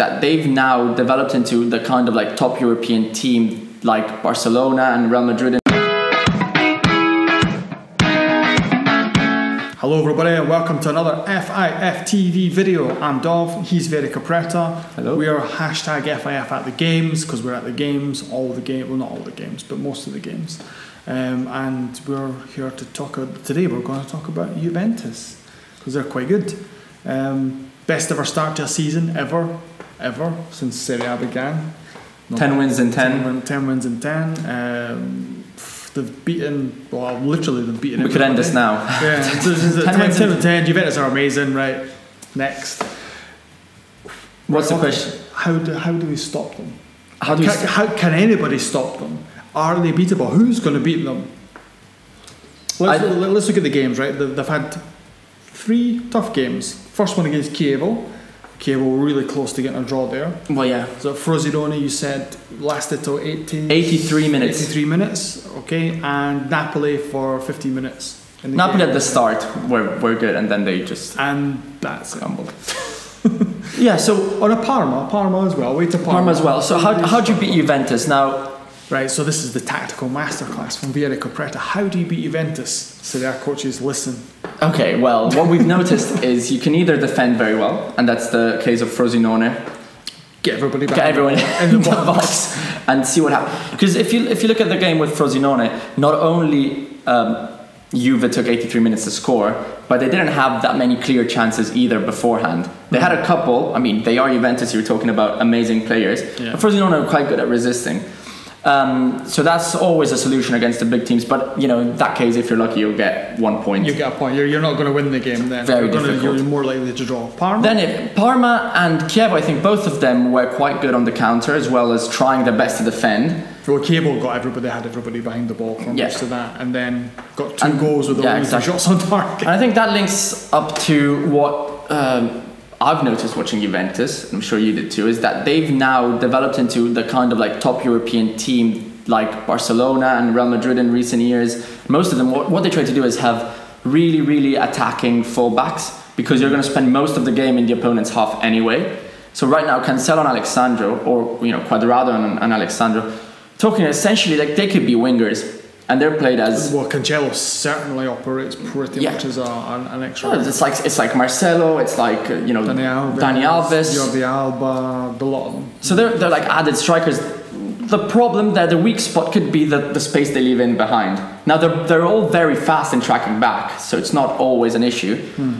that they've now developed into the kind of like top European team like Barcelona and Real Madrid. Hello, everybody, and welcome to another FIF TV video. I'm Dov, he's Vieri Capretta. Hello. We are hashtag FIF at the games because we're at the games, all the game, well, not all the games, but most of the games. Um, and we're here to talk. Today, we're going to talk about Juventus because they're quite good. Um, best ever start to a season ever, ever since Serie A began. Not 10 wins in 10. 10, win- 10 wins in 10. Um, they've beaten, well, literally, they've beaten We could end this now. Yeah, this 10 10, wins 10 in- and 10. Juventus are amazing, right? Next. What's the Okay, question? How do, how do we stop them? How do we can, how can anybody stop them? Are they beatable? Who's going to beat them? Let's, I- let's look at the games, right? They've, had three tough games. First one against Chievo. Chievo were really close to getting a draw there. Well, yeah. So Frosinone, you said, lasted till 80, 83 minutes. 83 minutes, okay, and Napoli for 15 minutes. Napoli game. at the start were, were good and then they just And that's it. stumbled. yeah, so On a Parma, Parma as well. Wait to Parma. Parma as well. So how how do you beat Juventus now? Right, so this is the tactical masterclass from Vieri Capretta. How do you beat Juventus? So our coaches listen. Okay, well, what we've noticed is you can either defend very well, and that's the case of Frosinone. Get everybody back. Get everyone in the box. box and see what happens. Because if you if you look at the game with Frosinone, not only um, Juve took 83 minutes to score, but they didn't have that many clear chances either beforehand. They had a couple. I mean, they are Juventus. You're talking about amazing players. Yeah. But Frosinone are quite good at resisting. Um, so that's always a solution against the big teams. But you know, in that case, if you're lucky, you'll get one point. You get a point. You're, you're not going to win the game then. Very you're, gonna, difficult. you're more likely to draw. Parma? Then if Parma and Chievo, I think both of them were quite good on the counter as well as trying their best to defend. well, Cable got everybody, had everybody behind the ball for Yeah. most of that, and then got two And- goals with yeah, only two exactly. shots on target. And I think that links up to what um, I've noticed watching Juventus, I'm sure you did too, is that they've now developed into the kind of like top European team like Barcelona and Real Madrid in recent years. Most of them, what, what they try to do is have really, really attacking fullbacks because you're going to spend most of the game in the opponent's half anyway. So right now, Cancelo and Alex Sandro, or you know Cuadrado and, and Alex Sandro, talking essentially like they could be wingers, and they're played as Well, Cancelo certainly operates pretty Yeah. much as a, an, an extra. It's like it's like Marcelo, it's like uh, you know Dani Alves, Dani Alves. Jordi Alba, a lot of them. So they're they're like added strikers. The problem that the weak spot could be the, the space they leave in behind. Now they're they're all very fast in tracking back, so it's not always an issue.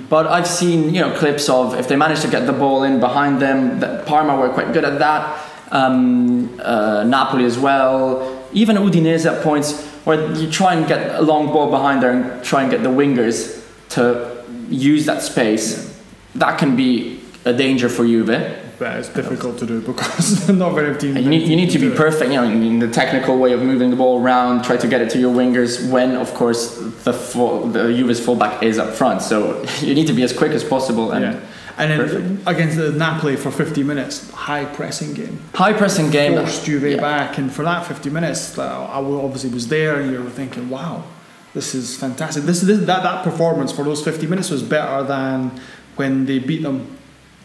But I've seen you know clips of if they manage to get the ball in behind them. That Parma were quite good at that. Um, uh, Napoli as well. Even Udinese at points where you try and get a long ball behind there and try and get the wingers to use that space. That can be a danger for Juve. But it's difficult to do because not very teams. You need, you need to be perfect, you know, in the technical way of moving the ball around, try to get it to your wingers when, of course, the full, the Juve's fullback is up front. So you need to be as quick as possible and Yeah. And then Perfect. against the Napoli for 50 minutes, high pressing game. high pressing game. Forced Juve Yeah. back, and for that 50 minutes, uh, I obviously was there, and you were thinking, wow, this is fantastic. This, this that, that performance for those 50 minutes was better than when they beat them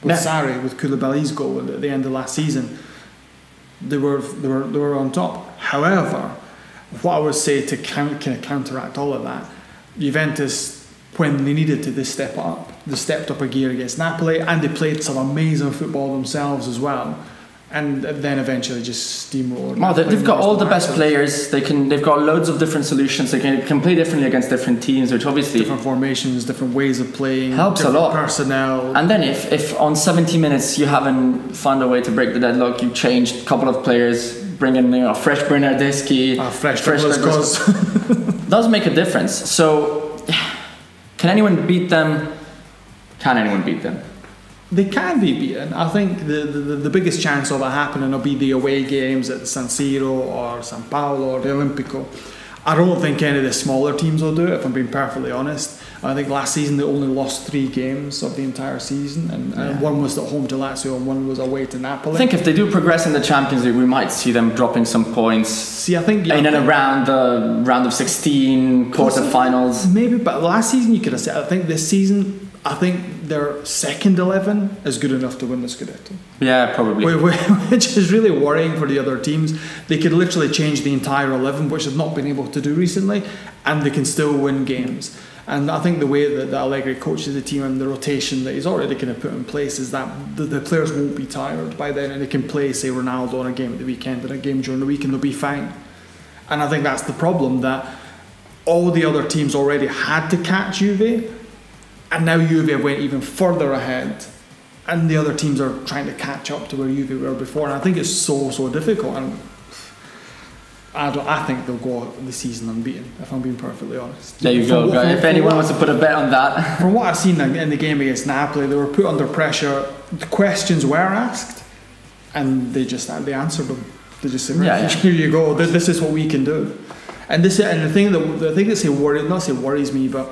with Yeah. Sarri, with Koulibaly's goal at the end of last season. They were, they were, they were on top. However, what I would say to kind of counteract all of that, Juventus, when they needed to, they step up. They stepped up a gear against Napoli, and they played some amazing football themselves as well. And then eventually just steamrolled. Well, they've got all the best players. They can. They've got loads of different solutions. They can, can play differently against different teams, which obviously Different formations, different ways of playing, Helps a lot. Personnel. And then if, if on 70 minutes you haven't found a way to break the deadlock, you changed a couple of players, bring in you know, a fresh Bernardeschi, Uh, fresh, fresh Douglas does make a difference. So, can anyone beat them? Can anyone beat them? They can be beaten. I think the, the, the biggest chance of it happening will be the away games at San Siro or San Paolo or the Olimpico. I don't think any of the smaller teams will do it, if I'm being perfectly honest. I think last season they only lost three games of the entire season, and, and one was at home to Lazio and one was away to Napoli. I think if they do progress in the Champions League, we might see them dropping some points See, I think yeah, in and around the round of 16, quarterfinals. Maybe, but last season you could have said. I think this season, I think their second eleven is good enough to win the Scudetto. Yeah, probably. Wh- wh- Which is really worrying for the other teams. They could literally change the entire 11, which they've not been able to do recently, and they can still win games. And I think the way that, that Allegri coaches the team and the rotation that he's already kind of put in place is that the, the players won't be tired by then and they can play, say, Ronaldo on a game at the weekend and a game during the week and they'll be fine. And I think that's the problem that all the other teams already had to catch Juve, and now Juve went even further ahead and the other teams are trying to catch up to where Juve were before, and I think it's so so difficult. And I don't. I think they'll go out the season unbeaten. If I'm being perfectly honest. There you From go. what- If anyone what- wants to put a bet on that, from what I've seen in in the game against Napoli, they were put under pressure. The questions were asked, and they just they answered them. They just said, Yeah, yeah. "Here you go. This is what we can do." And this and the thing that the thing that say worry not say worries me, but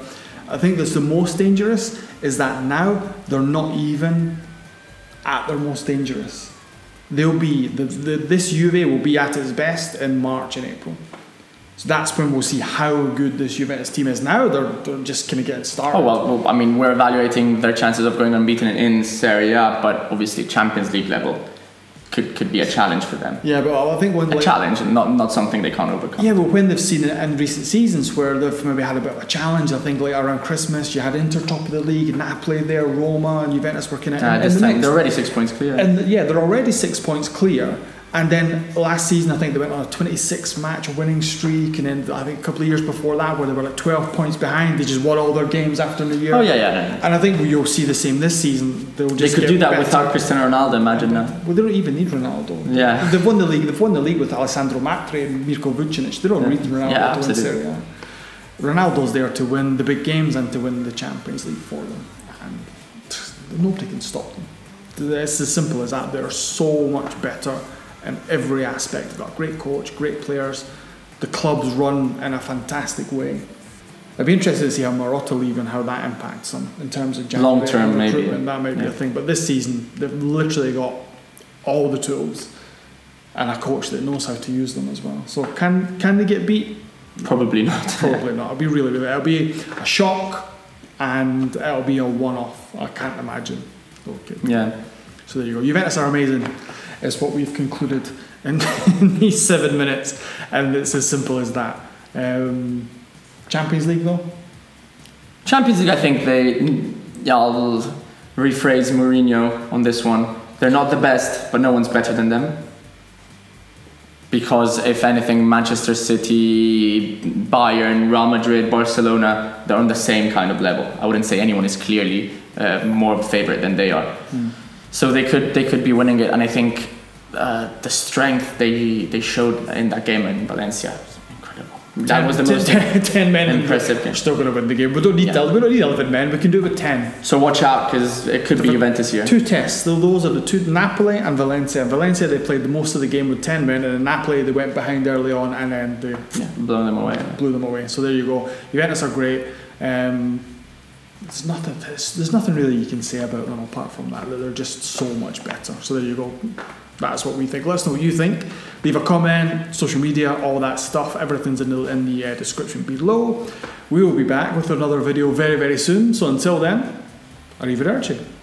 I think that's the most dangerous is that now they're not even at their most dangerous. They'll be the, the this Juve will be at its best in March and April. So that's when we'll see how good this Juventus team is. Now they're, they're just kind of getting started. oh well, well. I mean, we're evaluating their chances of going unbeaten in Serie A, but obviously Champions League level could could be a challenge for them. Yeah, but I think when A like, challenge, and not not something they can't overcome. yeah, but when they've seen it in recent seasons where they've maybe had a bit of a challenge, I think like around Christmas you had Inter top of the league, Napoli there, Roma, and Juventus were of Uh, in, this the they're already six points clear. And yeah, they're already six points clear. And then last season, I think they went on a 26 match winning streak. And then I think a couple of years before that, where they were like 12 points behind, they just won all their games after New Year. oh yeah, yeah. yeah. And I think you'll see the same this season. They'll They could do that better. without Cristiano Ronaldo. Imagine now. Well, they don't even need Ronaldo. Yeah. They've won the league. They've won the league with Alessandro Matri and Mirko Vucinic. They don't Yeah. need Ronaldo Yeah, to win absolutely. Serie Ronaldo's there to win the big games and to win the Champions League for them. And nobody can stop them. It's as simple as that. They're so much better in every aspect. They've got a great coach, great players. The club's run in a fantastic way. I'd be interested to see how Marotta leave and how that impacts them in terms of January Long term, maybe. That might be Yeah. a thing. But this season, they've literally got all the tools and a coach that knows how to use them as well. So can can they get beat? Probably not. Probably not. It'll be really, really. It'll be a shock, and it'll be a one-off. I can't imagine. Okay. yeah. So there you go. Juventus are amazing. Is what we've concluded in, in these seven minutes, and it's as simple as that. Um, Champions League though. Champions League, I think they. Yeah, I'll rephrase Mourinho on this one. They're not the best, but no one's better than them. Because if anything, Manchester City, Bayern, Real Madrid, Barcelona, they're on the same kind of level. I wouldn't say anyone is clearly uh, more favorite than they are. So they could they could be winning it, and I think uh, the strength they they showed in that game in Valencia incredible. That was the Ten- most ten- ten men. impressive game. We're still going to win the game. We don't need Yeah. we don't need eleven men. We can do it with ten. So watch out because it could be Juventus here. Two tests. So those are the two Napoli and Valencia. In Valencia they played the most of the game with ten men, and in Napoli they went behind early on and then they Yeah, blow them away. blew them away. So there you go. Juventus are great. Um, there's nothing. There's, there's nothing really you can say about them apart from that They're just so much better. So there you go. That's what we think. Let us know what you think. Leave a comment, social media, all that stuff. Everything's in the in the uh, description below. We will be back with another video very very soon. So until then, arrivederci.